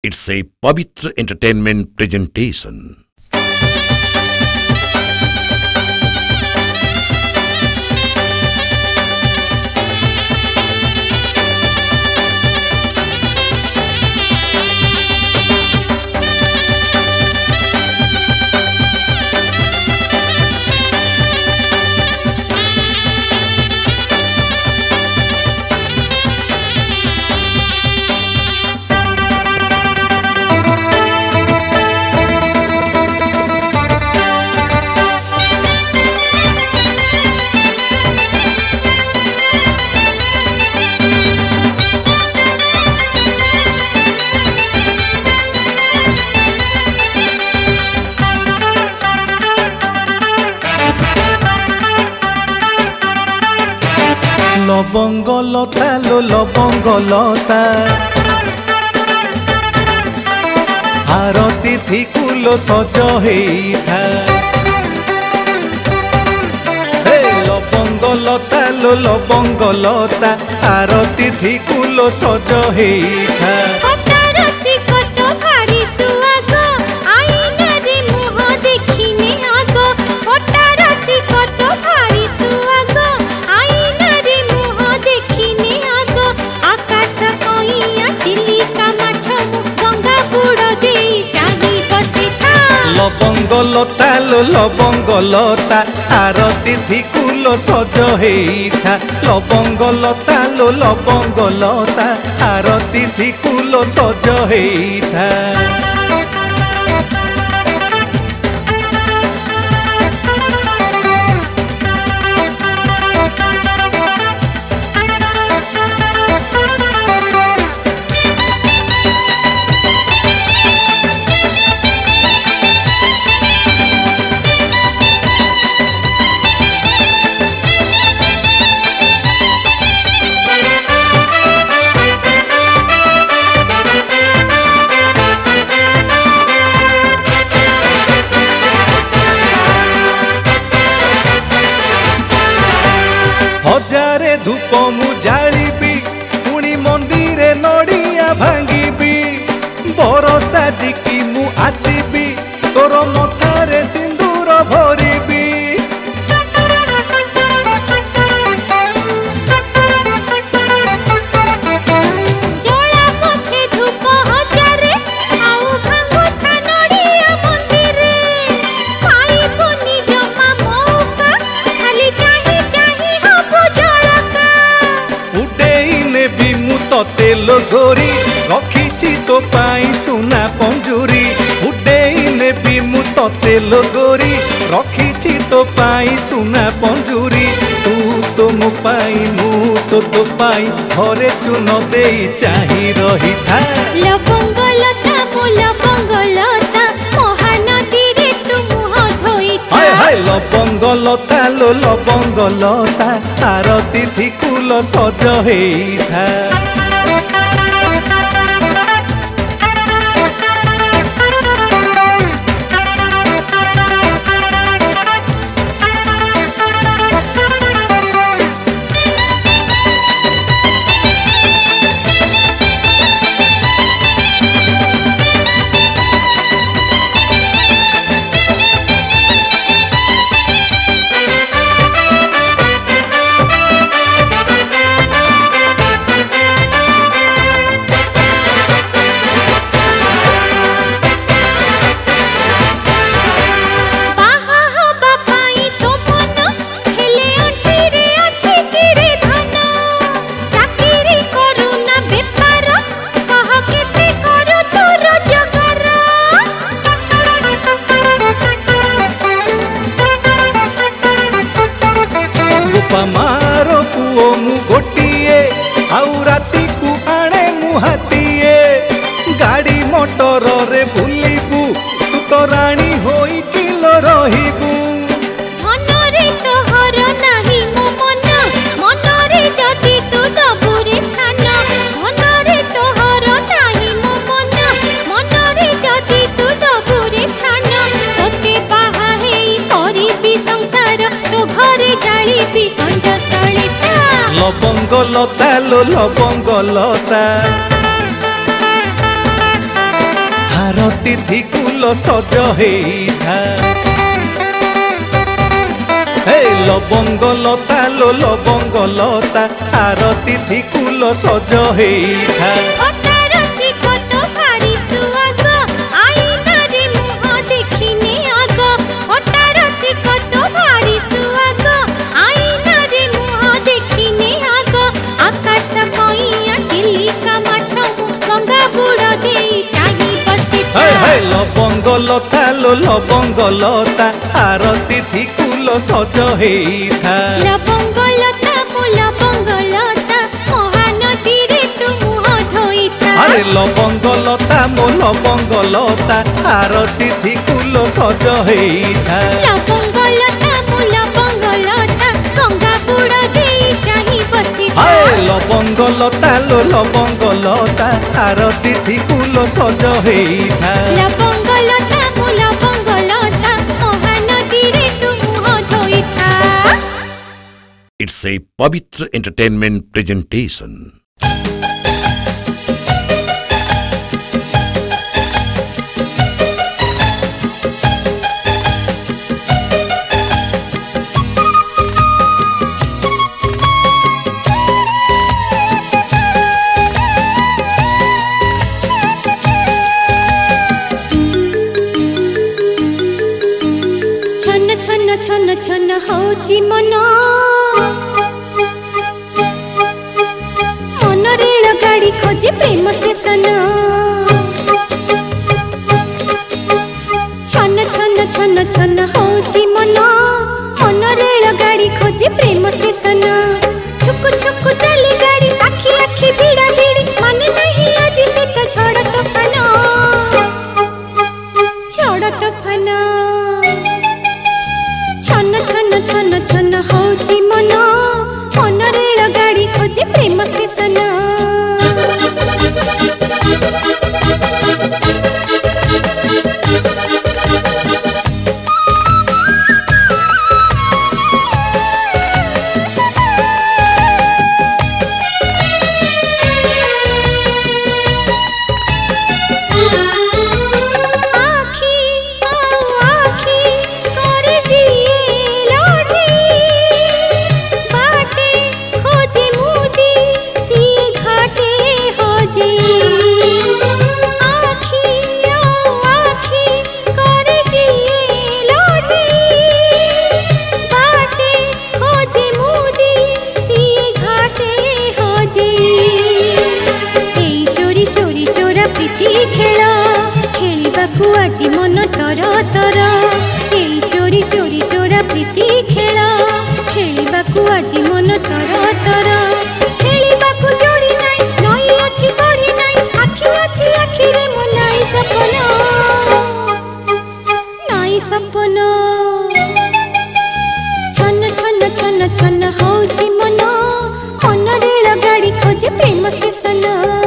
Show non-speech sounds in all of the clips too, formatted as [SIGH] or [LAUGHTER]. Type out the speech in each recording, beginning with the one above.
It's a Pavitra entertainment presentation. লবঙ্গ লতা লো লবঙ্গ লতা হারতি থিকুল সজ হেইথা লবঙ্গ লতা লো লবঙ্গ লতা আরতি থিকুল সজ হেইথা লবঙ্গ লতা লো লবঙ্গ লতা আরতি ধিকুল সজ হেইছা লবঙ্গ লতা লো লবঙ্গ লতা আরতি ধিকুল সজ হেইছা তেল ধরি ରଖିଛି ତୋ ପାଇଁ ସୁନା ପଞ୍ଜୁରୀ ଫୁଟେଇ ନେବି ମୁଁ ତତେ ଲୋଗୋରି ରଖିଛି ତୋ ପାଇଁ ସୁନା ପଞ୍ଜୁରୀ ତୁ ତୋ ମୋ ପାଇଁ ମୁଁ ତୋ ତୋ ପାଇଁ ଘରେ ତୁ ନ ଦେଇ ଚାହିଁ ରହିଥା ଲବଙ୍ଗ ଲତା ମୁଁ ଲବଙ୍ଗ ଲତା ମହାନଦୀରେ ତୁ ମୁହଁ ଧୋଇଥା ଲବଙ୍ଗ ଲତା ଲୋ ଲବଙ୍ଗ ଲତା ତାର ତିଥି କୁଲ ସଜ ହେଇଥା লতা লো লবঙ্গ লতা হারতি ধিকুল সজ হেইথা লবঙ্গ লতা লো লবঙ্গ লতা আরতি ধিকুল সজ হেইথা লবঙ্গলতা লো লবঙ্গলতা আরতি থিকুল সজ হেইথা লবঙ্গলতা কো লবঙ্গলতা মহানদীরে তু মুহ ধইথা আরে লবঙ্গলতা মো লবঙ্গলতা আরতি থিকুল সজ হেইথা হ্যাঁ। লবঙ্গ লতা লো লবঙ্গ লতা তার তিথি কুল সজ হেইথা লবঙ্গ লতা মু লবঙ্গ লতা মহানদীরে তু মুহ ধইথা It's a Pavitra Entertainment presentation. मन मन रेलगाडी खोजे प्रेम स्टेशन छन छन छन छन हो जी मन मन रेलगाडी खोजे प्रेम स्टेशन चुक्क चुक्क चल गाडी आखी आखी बिडा लिडी छन छन छन छन हौजी मन मन रेल गाडी खोजी प्रेम सेतना लो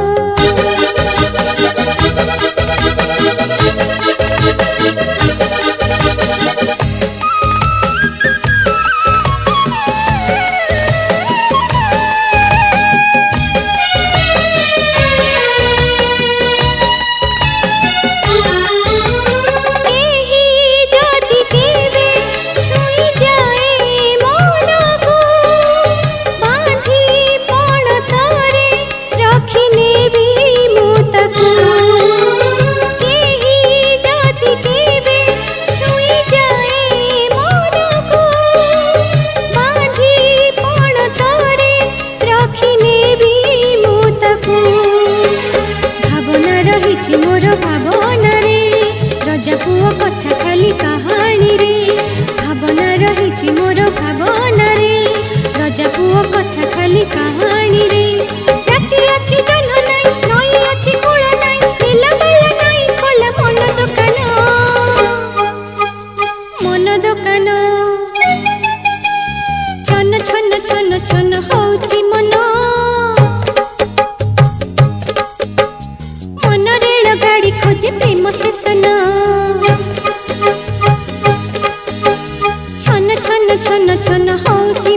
ছন ছন হচ্ছে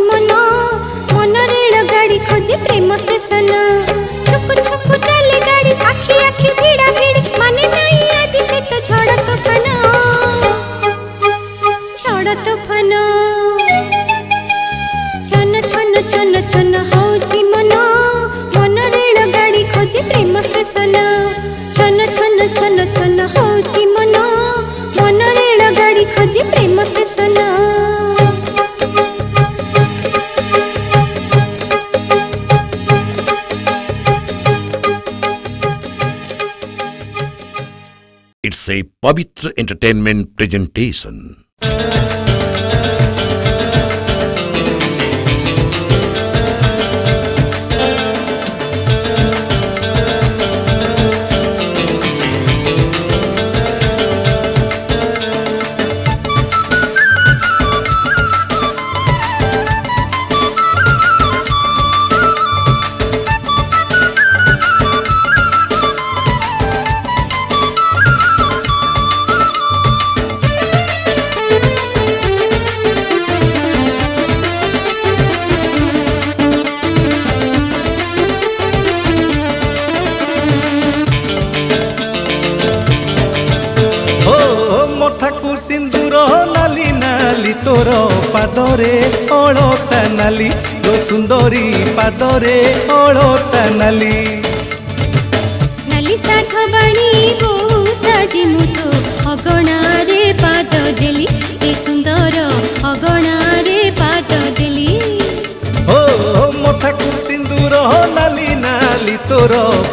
पवित्र एंटरटेनमेंट प्रेजेंटेशन ପାଦରେ ଅଳତା ନାଲି ତୋ ସୁନ୍ଦରୀ ପାଦରେ ଅଳତା ନାଲି ସୁନ୍ଦର ଅଗଣାରେ ପାଦ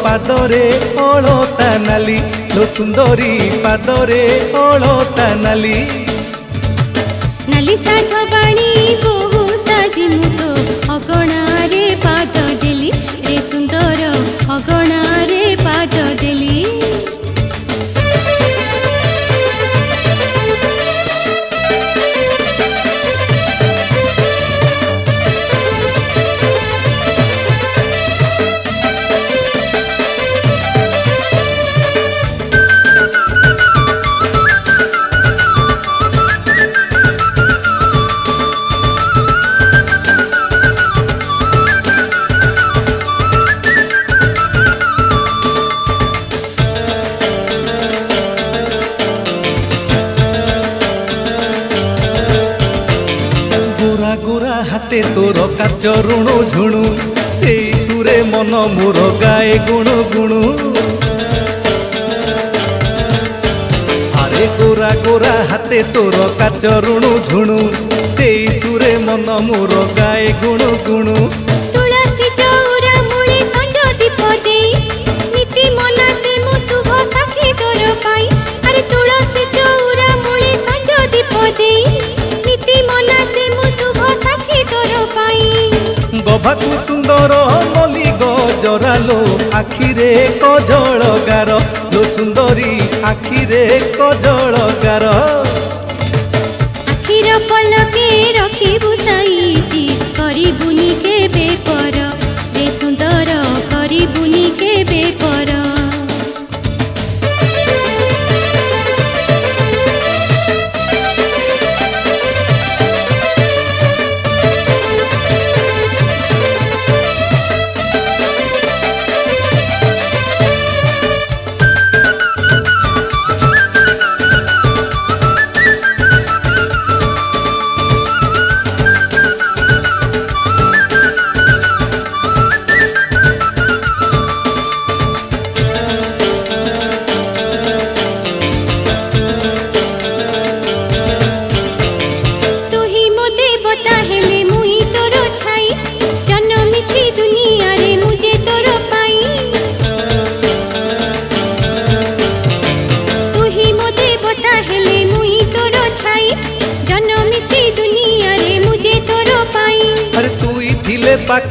ପାଦରେ ଅଳତା ନାଲି ତୋ ସୁନ୍ଦରୀ ପାଦରେ ଅଳତା ନାଲି ନାଲି ସାଧ ବାଣୀ ବହୁ ସାଜି ମୁଁ ତ ଅଗଣା নাচ ରୁଣୁ ଝୁଣୁ ସେଇ ସୁରେ ମନ ମୋର ଗାଏ ଗୁଣୁ ଗୁଣୁ ଆରେ କୋରା କୋରା ହାତେ ତୋର କାଚ ରୁଣୁ ଝୁଣୁ ସେଇ ସୁରେ ମନ ମୋର ଗାଏ ଗୁଣୁ ଗୁଣୁ ଆରେ ତୁଳସୀ ଚଉରା ମୂଳେ ସଞ୍ଜ ଦୀପ ଦେଇ ଗଭାକୁ ସୁନ୍ଦର ମଲିଗ ଜରାଲୋ ଆଖିରେ କଜଳ ଗାର ଲୋ ସୁନ୍ଦରୀ ଆଖିରେ କଜଳ ଗାର ଆଖିର ପଲକେ ରଖିବୁ ସାଇତି କରିବୁନି କେବେ ପର ରେ ସୁନ୍ଦର କରିବୁନି କେବେ ପର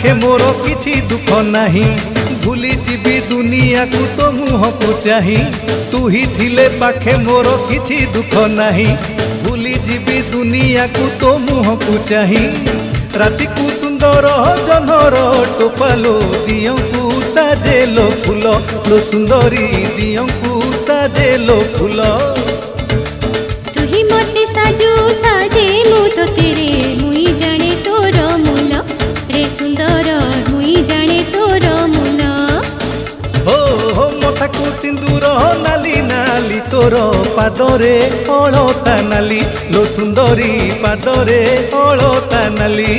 ପାଖେ ମୋର କିଛି ଦୁଃଖ ନାହିଁ ଭୁଲିଯିବି ଦୁନିଆକୁ ତୋ ମୁହଁକୁ ଚାହିଁ ତୁ ହିଁ ଥିଲେ ପାଖେ ମୋର କିଛି ଦୁଃଖ ନାହିଁ ଭୁଲିଯିବି ଦୁନିଆକୁ ତୋ ମୁହଁକୁ ଚାହିଁ ରାତିକୁ ସୁନ୍ଦର ଜହ୍ନର ଟୋପାଲୋ ଦିଅଙ୍କୁ ସାଜେଲୋ ଫୁଲ ଲୋ ସୁନ୍ଦରୀ ଦିଅଙ୍କୁ ସାଜେଲୋ ଫୁଲ ତୁହି ମୋତେ ସାଜୁ ସାଜେ ମୁଁ ତୋ ତେରେ নালি নালি তোর পাদরে অড়তা নালি লো সুন্দরী পাদরে অড়তা নালি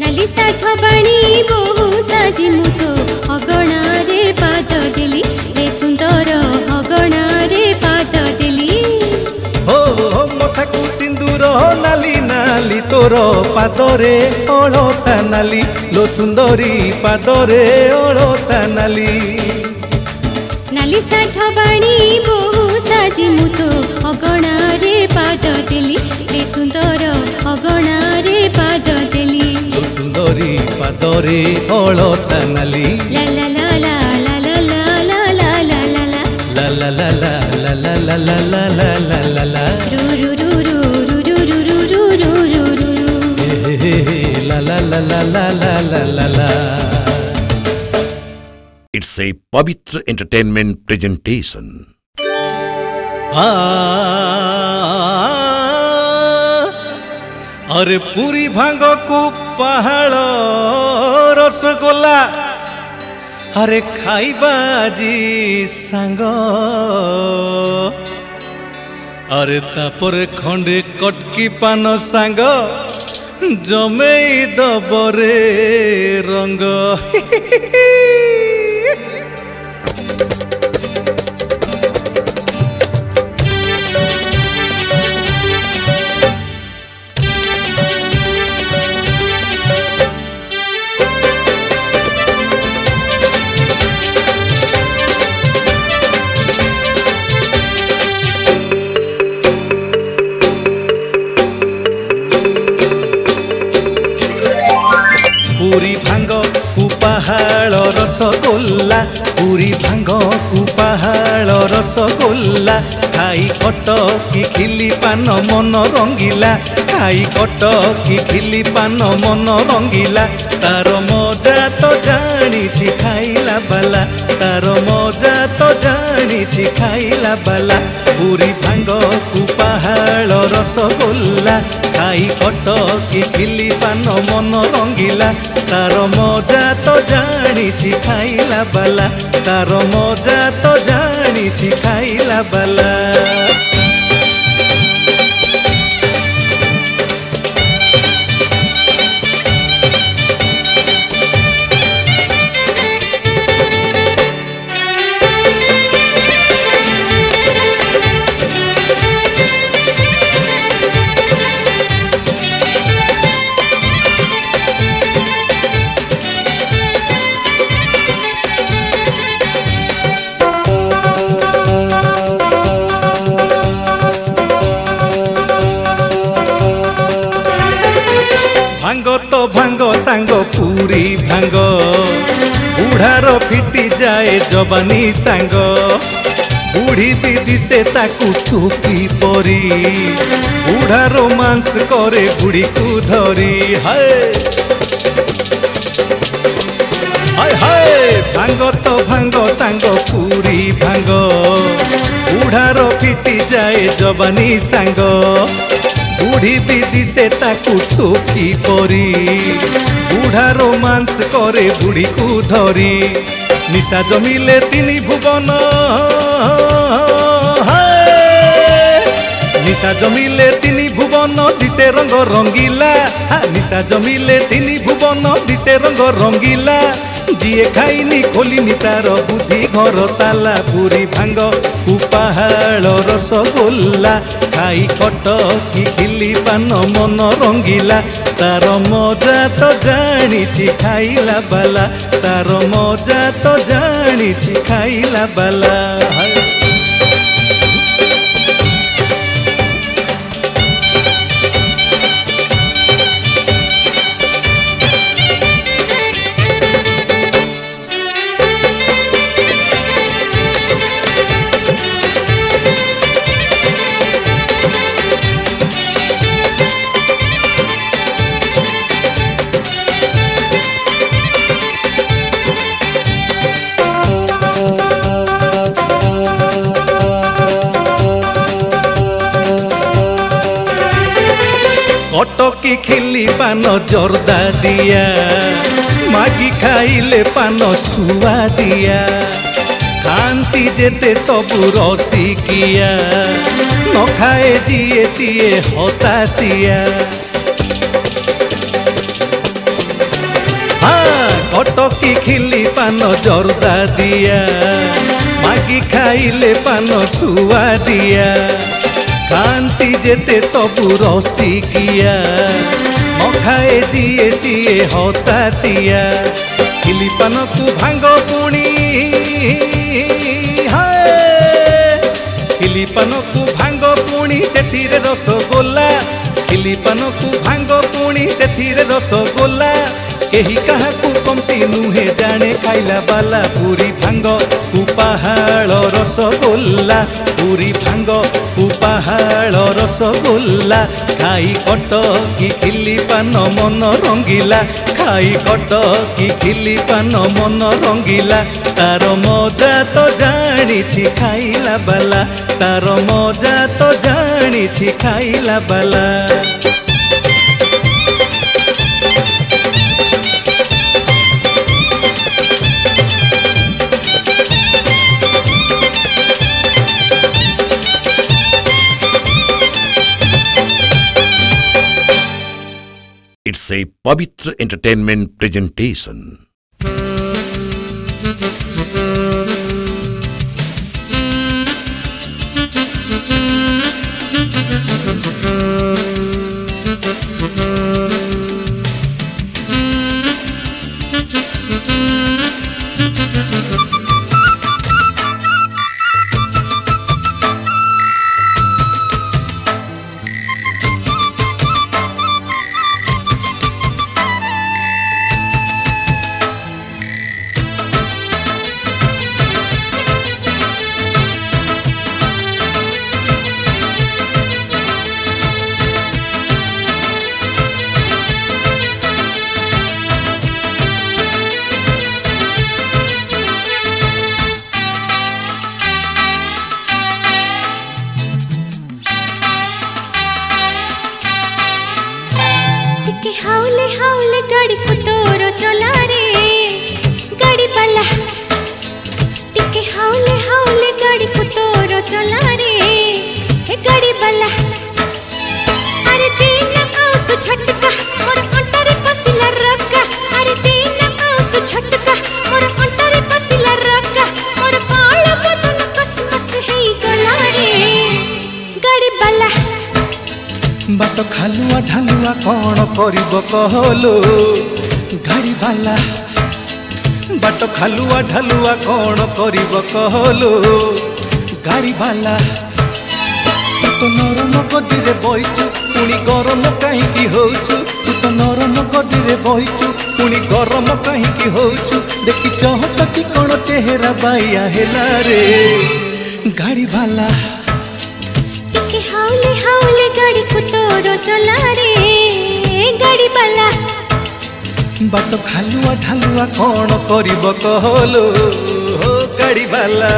নালি সাধ বাণী বহু সাজি মু তো অগণারে পাদ দেলি রে সুন্দর অগণারে পাদ দেলি হো হো মথাকু সিন্দুর নালি নালি তোর পাদরে অড়তা নালি লো সুন্দরী পাদরে অড়তা নালি ନାଲି ସାଧ ବାଣୀ ବହୁ ସାଜି ମୁଁ ତୋ ଅଗଣାରେ ପାଦ ଦେଲି ଏ ସୁନ୍ଦର ଅଗଣାରେ ପାଦ ଦେଲି ସୁନ୍ଦରୀ ପାଦରେ ଅଳତା ନାଲି ଲାଲା ଲାଲା ଲାଲା ଲାଲା ଲାଲା ଲାଲା ଲାଲା ଲାଲା ଲାଲା ଲାଲା ଲାଲା ଲାଲା ଲାଲା ରୁ ରୁ ରୁ ରୁ ରୁ ରୁ ରୁ ରୁ ରୁ ରୁ ରୁ ରୁ ରୁ ଲା ଲା ଲା ଲା ଲା ଲା ଲା ଲା प्वित्र एंटर्टेन्मेन्न प्रेजन्टेशन आरे पूरी भांग कुप पाहल रसकुला आरे खाई बाजी सांग आरे ता पर खंडे कट की पान सांग जमे दबरे रंग [LAUGHS] পুরী ভাঙ্গ কুপাহাল রসগোল্লা পুরী ভাঙ্গ কুপাহাল রসগোল্লা খাই খটকি খিলি পান মন রঙ্গিলা খাই খটকি খিলি পান মন রঙ্গিলা তার মজা তো জানিছি খাইলা বালা তার মজা ମିଳିଛି ଖାଇଲା ବାଲା ପୁରୀ ଭାଙ୍ଗକୁ ପାହାଳ ରସଗୋଲ୍ଲା ଖାଇ କଟକି ଖିଲି ପାନ ମନ ରଙ୍ଗିଲା ତାର ମଜା ତ ଜାଣିଛି ଖାଇଲା ବାଲା ତାର ମଜା ତ ଜାଣିଛି ଖାଇଲା ବାଲା ରେ ଯବାନୀ ସାଙ୍ଗ ବୁଢ଼ୀ ଦିଦି ସେ ତାକୁ ଟୁପି ପରି ବୁଢ଼ା ରୋମାନ୍ସ କରେ ବୁଢ଼ୀକୁ ଧରି ହାଏ ହାଏ ହାଏ ଭାଙ୍ଗ ତ ଭାଙ୍ଗ ସାଙ୍ଗ ପୁରୀ ଭାଙ୍ଗ ବୁଢ଼ାର ଫିଟି ଯାଏ ଯବାନୀ ସାଙ୍ଗ বুড়ি বিদি সে তাকু টুকি পরি বুড়া রোমান্স করে বুড়িকু ধরি নিচা জমিলে তিনি ভুবন নিচা জমিলে তিনি ভুবন দিছে রঙ রঙ্গিলা নিচা জমিলে তিনি ভুবন দিছে রঙ রঙ্গিলা ଯିଏ ଖାଇଲି ଖୋଲିନି ତାର ବୁଦ୍ଧି ଘର ତାଲା ପୁରୀ ଭାଙ୍ଗ ଉପାହାଳ ରସଗୋଲା ଖାଇ ଖଟକି ଖିଲି ପାନ ମନ ରଙ୍ଗିଲା ତାର ମଜା ତ ଜାଣିଛି ଖାଇଲା ବାଲା ତାର ମଜା ତ ଜାଣିଛି ଖାଇଲା ବାଲା কি খেলি পান জর্দা দিয়া মাগি খাইলে পান শুয়া দিয়া খান্তি যেতে সবু রসিকিয়া নখায় যিয়ে সিয়ে হতাশিয়া অটকি হ্যাঁ, খিলি পান জর্দা দিয়া মাগি খাইলে পান শুয়া দিয়া କାନ୍ତି ଯେତେ ସବୁ ରସିକିଆ ମଖାଏ ଯିଏ ସିଏ ହତାଶିଆ କିଲିପାନକୁ ଭାଙ୍ଗ ପୁଣି କିଲିପାନକୁ ଭାଙ୍ଗ ପୁଣି ସେଥିରେ ରସଗୋଲା କିଲିପାନକୁ ଭାଙ୍ଗ ପୁଣି ସେଥିରେ ରସଗୋଲା କେହି କାହାକୁ କମ୍ତି ନୁହେଁ ଜାଣେ ଖାଇଲା ବାଲା ପୁରୀ ଭାଙ୍ଗ ଉପାହାଳ ରସଗୋଲ୍ଲା ପୁରୀ ଭାଙ୍ଗ ଉପାହାଳ ରସଗୋଲ୍ଲା ଖାଇ କଟ କି ଖିଲି ପାନ ମନ ରଙ୍ଗିଲା ଖାଇ କଟ କି ଖିଲି ପାନ ମନ ରଙ୍ଗିଲା ତାର ମଜା ତ ଜାଣିଛି ଖାଇଲା ବାଲା ତାର ମଜା ତ ଜାଣିଛି ଖାଇଲା ବାଲା Pavitra Entertainment Presentation বাট খালুয়া ঢালুয়া কণ করিব কহলো গাড়ি বালা বাট খালুয়া ঢালুয়া কণ করিব কহলো গাড়ি বালা তো নরম গদিরে বইছু পুনি গরম কাহিকি হଉଛୁ তু তো নরম গদিরে বইছু পুনি গরম কাহিকি হଉଛୁ দেখি চহটকি কোন চেহারা বাইয়া হেলা রে গাড়ি ভালা কে হাউলে হাউলে গাড়ি কো তোর চলা রে গাড়ি ভালা বাট খালুয়া ঢালুয়া কোন করিব কহলো গাড়ি ভালা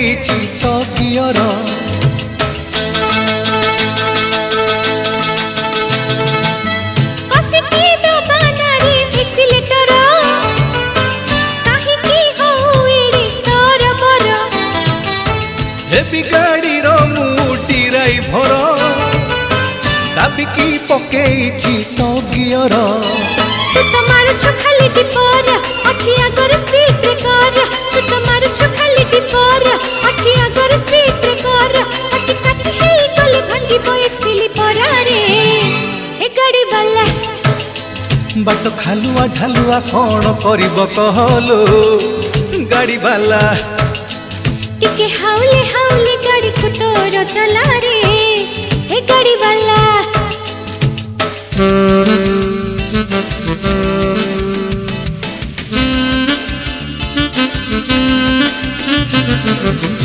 ଦେଇଛି ତକିଅର ହେବି ଗାଡ଼ିର ମୁଟି ଡ୍ରାଇଭର ଦାବିକି ପକେଇଛି ତଗିଅର ଗିଅର ତ ମାରୁଛୁ ଖାଲି ଅଛି ଆଗରେ ବାଟ ଖାଲୁଆ ଢାଲୁଆ କ'ଣ କରିବ କହଲୋ ଗାଡ଼ିବାଲା ଟିକେ ହାଉଲି ହାଉଲି ଗାଡ଼ିକୁ ତୋର ଚଲାରେ ହେ ଗାଡ଼ିବାଲା Thank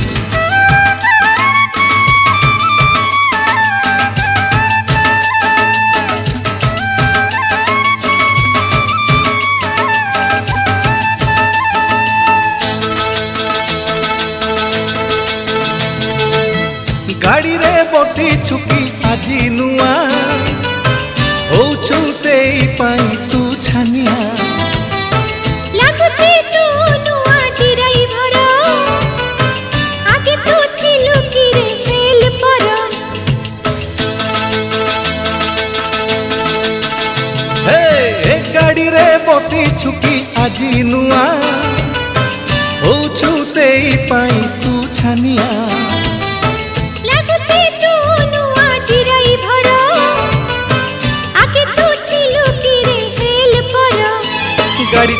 you. ছুপি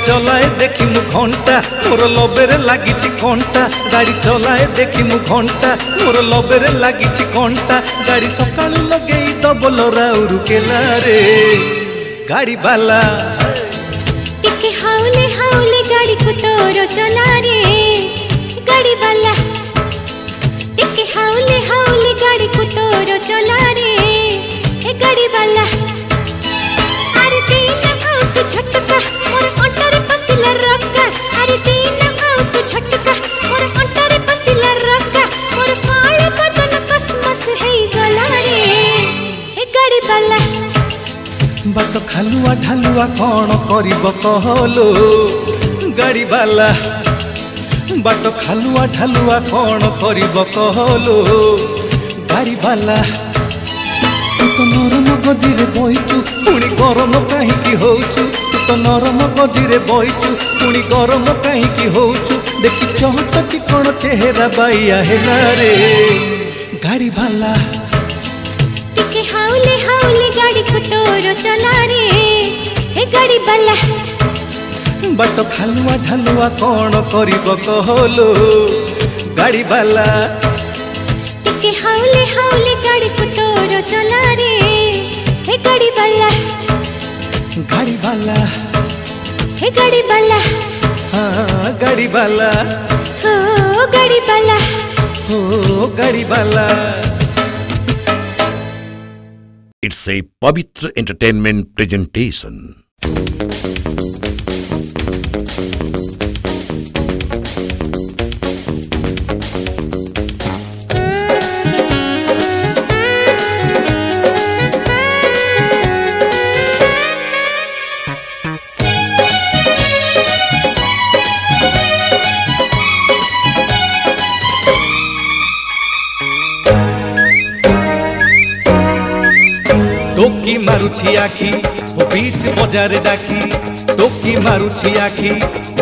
চলায় দেখি মু ঘন্টা মোর লবের লাগিছি ঘন্টা গাড়ি চলায় দেখি মু ঘন্টা মোর লবের লাগিছি ঘন্টা গাড়ি সকালু লগেই দবল রাউরু কেলা রে গাড়ি বালা টিকে হাউলে হাউলে গাড়ি কো তোর চলা রে গাড়ি বালা টিকে হাউলে হাউলে গাড়ি কো তোর চলা রে এ গাড়ি বালা আরে দিন ভাউত ছটকা झटका और अंटारे पसीला रखा और काले बदन कसमस है गला रे हे गाड़ी वाला বাট খালুয়া ঢালুয়া কণ করিব কহলো গাড়িবালা বাট খালুয়া ঢালুয়া কণ করিব কহলো গাড়িবালা ତ ନରମ ଗଦିରେ ବହିଛୁ ପୁଣି ଗରମ କାହିଁକି ହଉଛୁ ତୁ ତ ନରମ ଗଦିରେ ବହିଛୁ ପୁଣି ଗରମ କାହିଁକି ହଉଛୁ ଦେଖିଛ ତି କ'ଣ ଚେହେରା ବାଇଆ ହେଲା ରେ ଗାଡ଼ି ବାଲା ଟିକେ ହାଉଲେ ହାଉଲେ ଗାଡି ଖଟର ଚଲାରେ ଏ ଗାଡି ବାଲା ବାଟ ଖାଲୁଆ ଢାଲୁଆ କ'ଣ କରିବ କହଲୁ ଗାଡି ବାଲା ଟିକେ ହାଉଲେ ହାଉଲେ ଗାଡି ଖଟ छोरो चला रे हे घड़ी बल्ला घड़ी बल्ला हे घड़ी बल्ला हाँ घड़ी बल्ला हो घड़ी बल्ला हो घड़ी बल्ला इट्स ए पवित्र एंटरटेनमेंट प्रेजेंटेशन তোকি মারুছি আখি ও বিচ বজারে ডাকি তোকি মারুছি আখি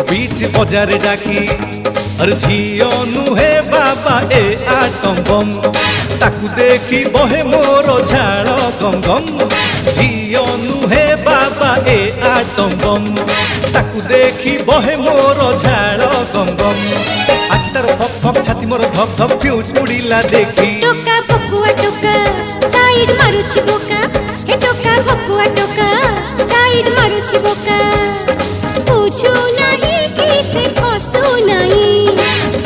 ও বিচ বজারে ডাকি আর ঝিও নুহে বাবা এ আটম বম তাকু দেখি বহে মোর ঝাল গম গম ঝিও নুহে বাবা এ আটম বম তাকু দেখি বহে মোর ঝাল গম গম আটার ফক ফক ছাতি মোর ধক ধক পিউজ উড়িলা দেখি টোকা পকুয়া টোকা সাইড মারুছি বোকা टोकुआ टोका साइड मारो छिबोका पूछू नहीं किसे फसू नहीं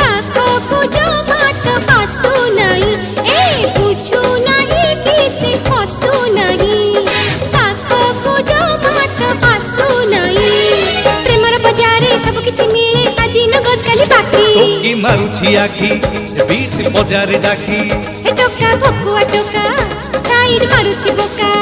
पाखो को जो बात पासू नहीं ए पूछू नहीं किसे फसू नहीं पाखो को जो बात पासू नहीं प्रेमर बजारे सब किछ मिले আজি नगद काली बाकी टोकी मारुछी आखी बीच बजारे डाकी हे टोका भकुआ टोका साइड मारुछी बोका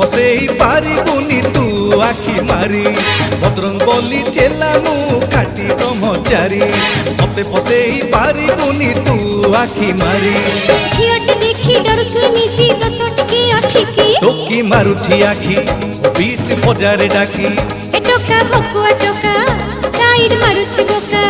ଫସେଇ ପାରିବୁନି ତୁ ଆଖି ମାରି ଭଦ୍ରଙ୍ଗ ବୋଲି ଚେଲାନୁ ଖାଟି ବ୍ରହ୍ମଚାରୀ ମତେ ଫସେଇ ପାରିବୁନି ତୁ ଆଖି ମାରି ଝିଅଟି ଦେଖି ଡରୁଛୁ ନୀତି ଦୋଷ ଟିକେ ଅଛି କି ଟୋକି ମାରୁଛି ଆଖି ବିଚ୍ ବଜାରେ ଡାକି ଟୋକା ହକୁଆ ଟୋକା ସାଇଡ୍ ମାରୁଛି ବୋକା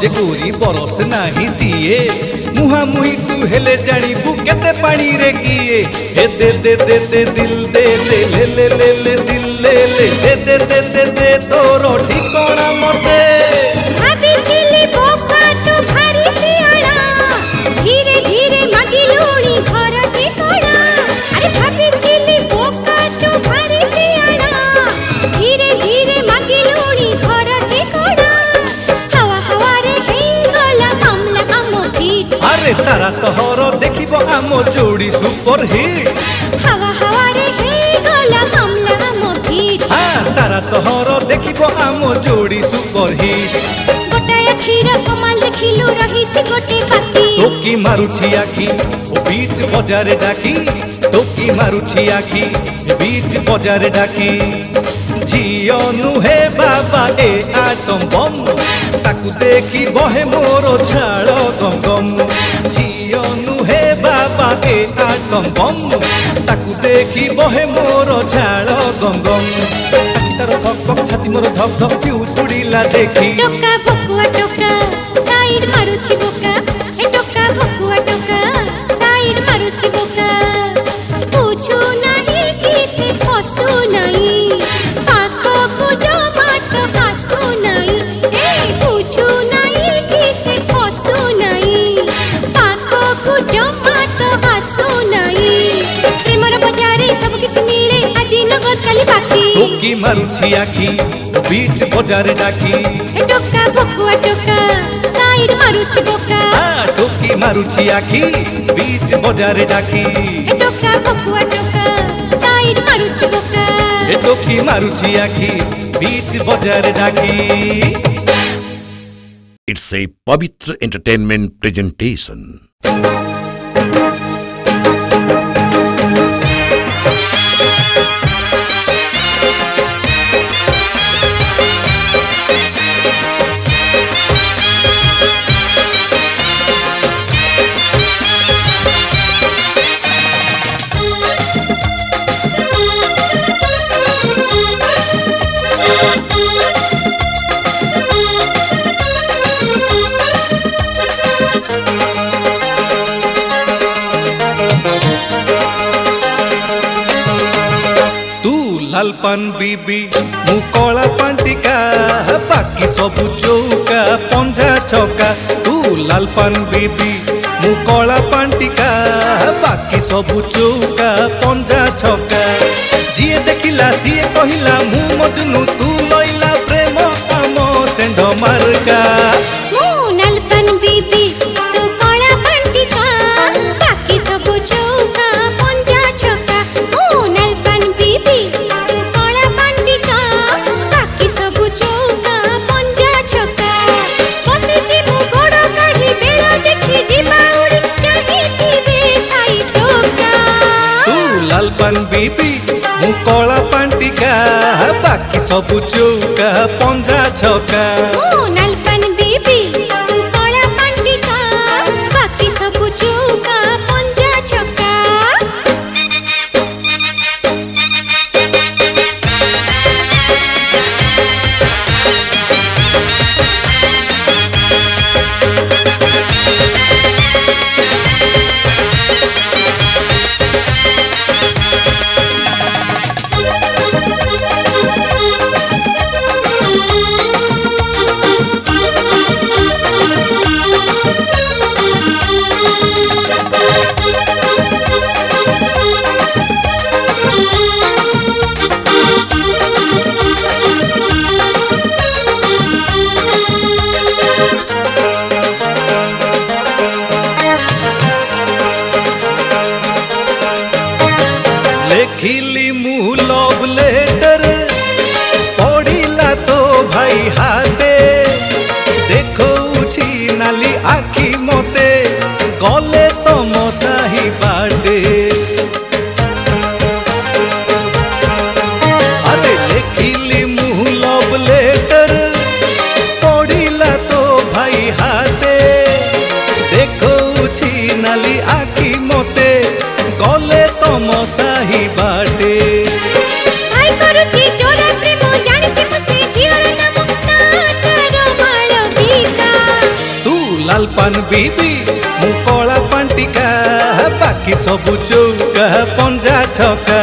जे गोरी बरस नाही सीए मुहा मुही तू हेले जानी बु पानी रे किए ए दे दे दे दे दिल ସାରା ସହର ଦେଖିବ ଆମ ଯୋଡ଼ି ସୁପର ହିଟ୍ ଟୋକି ମାରୁଛି ଆଖି ବିଚ ବଜାରେ ଡାକି ଟୋକି ମାରୁଛି ଆଖି ବିଚ ବଜାରେ ଡାକି ଝିଅ ନୁହେଁ ବାବା ଏ ଆଟମ ବମ୍ ତାକୁ ଦେଖି ବହେ ମୋର ଝାଳ ଗଙ୍ଗମ ଝିଅ ନୁହେଁ ବାବା ଏ ଆଟମ ବମ୍ ତାକୁ ଦେଖି ବହେ ମୋର ଝାଳ ଗଙ୍ଗମ ধক ধক ছাতি মোর ধক ধক ফিউজ উড়িলা দেখি টোকা ভকুয়া টোকা সাইড মারুছি বোকা এ টোকা ভকুয়া টোকালি বাতি টোকি মারুছি আখি বিচ বজারে ডাকি হে টোকা ভকুয়া টোকা সাইড মারুছি বোকা হ্যাঁ, টোকি মারুছি আখি বিচ বজারে ডাকি হে টোকা ভকুয়া টোকা সাইড মারুছি বোকা হে টোকি মারুছি আখি বিচ বজারে ডাকি It's a Pavitra Entertainment presentation. পান বিবি মু কলা পান্টিকা বাকি সবু চৌকা পঞ্জা ছকা তু লাল পান বিবি মু কলা পান্টিকা বাকি সবু চৌকা পঞ্জা ছকা যিয়ে দেখিলা সিয়ে কহিলা মু মজনু তু লইলা প্রেম কাম সেন্ড মার্কা ଦୋକାନ ବିବି ମୁଁ କଳା ପାଣ୍ଟିକା ବାକି ସବୁ ଚୌକା ପଞ୍ଜା ଛକା कला बान्टिका बाकी सबु चौका पन्जा छका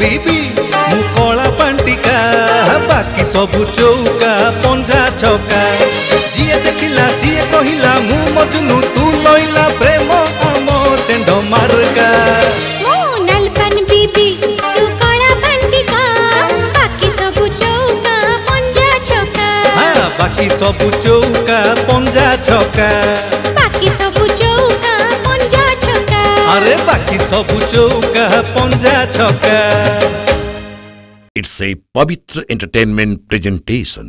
ବିବି ମୁଁ କଳା ପାଣ୍ଟିକା ବାକି ସବୁ ଚୌକା ପଞ୍ଜା ଛକା ଯିଏ ଦେଖିଲା ସିଏ କହିଲା ମୁଁ ମଜନୁ ତୁ ଲଇଲା ପ୍ରେମ ଆମ ସେଣ୍ଢ ମାର୍କା ବାକି ସବୁ ଚୌକା ପଞ୍ଜା ଛକା आरे बाकी सब चौका पंजा छका इट्स ए पवित्र एंटरटेनमेंट प्रेजेंटेशन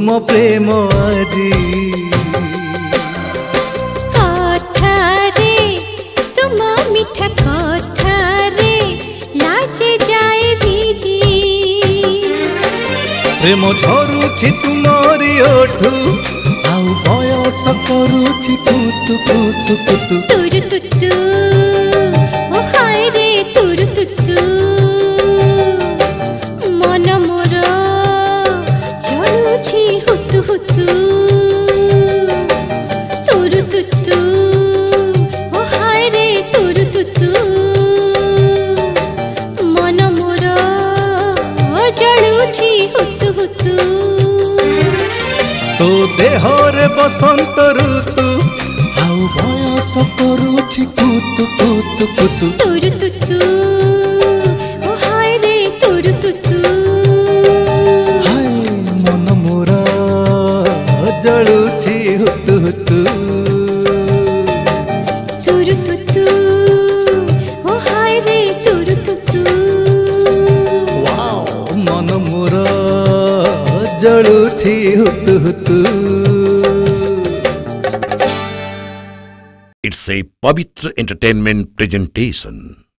তুম প্রেম আজি কথারে তুম মিঠা কথারে লাজে যায় ভিজি প্রেম ঝরুছি তুমরি ওঠু আউ বয়স করুছি কুতু কুতু কুতু তুরু তুতু ও হায় রে তুরু তুতু ଦେହରେ ବସନ୍ତ ଋତୁ ଆଉ ବୟସ କରୁଛି କୁତୁ କୁତୁ କୁତୁ ତୁରୁ ତୁତୁ ମନ ମୋର ଜଳୁଛି ହୁତୁ ହୁତୁ জড়ুছি হুতু হুতু A Pavitra Entertainment presentation.